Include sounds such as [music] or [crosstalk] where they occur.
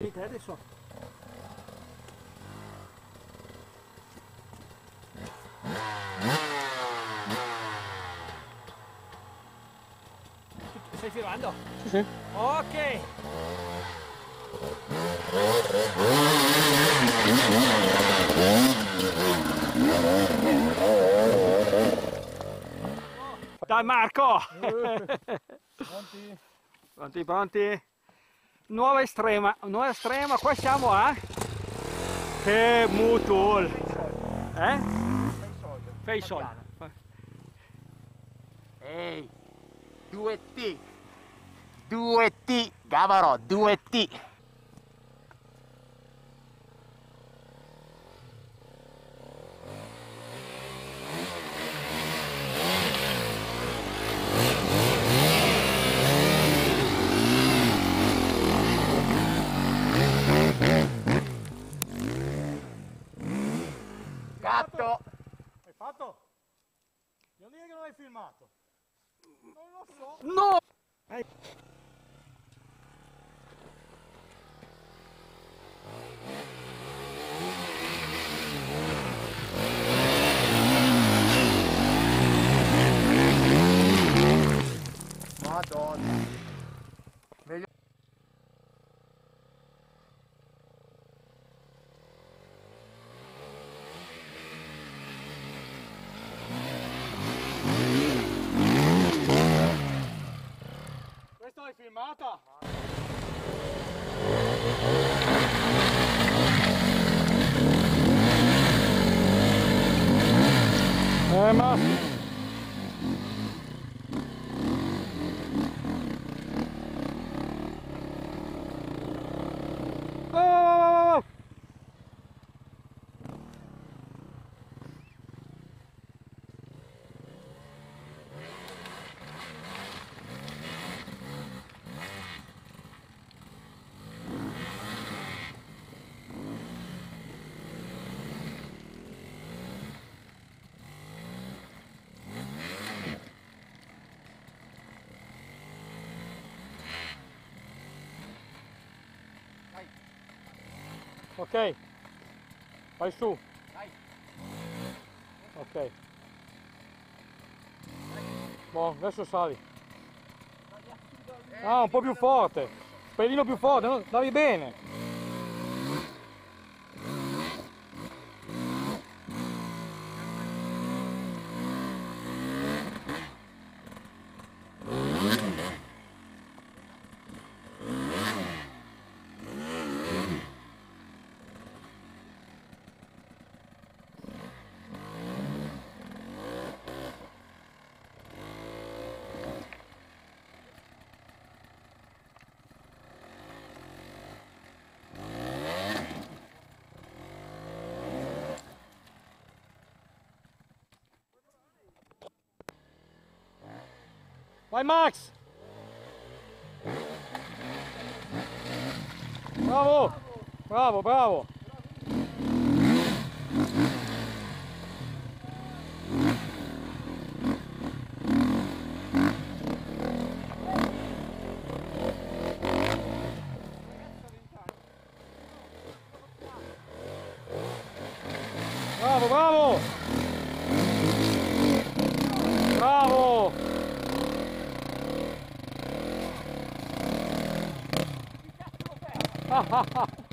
Te adesso. Stai filmando? Sì, sì. Ok. Dai Marco! Pronti? [laughs] Pronti, pronti? Nuova estrema, nuova estrema, qua siamo a... Che mutul! Eh? Fai soldi. Ehi, 2T, 2T, Gavaro, 2T. Filmato. Non lo so. No! Madonna. Vai, filho, mata! É! Ok. Vai su. Dai. Ok. Boh, adesso sali. Ah, un po' più forte. Pelino più forte, no? Davi bene. Vai Max! Bravo! Bravo, bravo! Bravo, bravo! Bravo! Ah, ah, ah.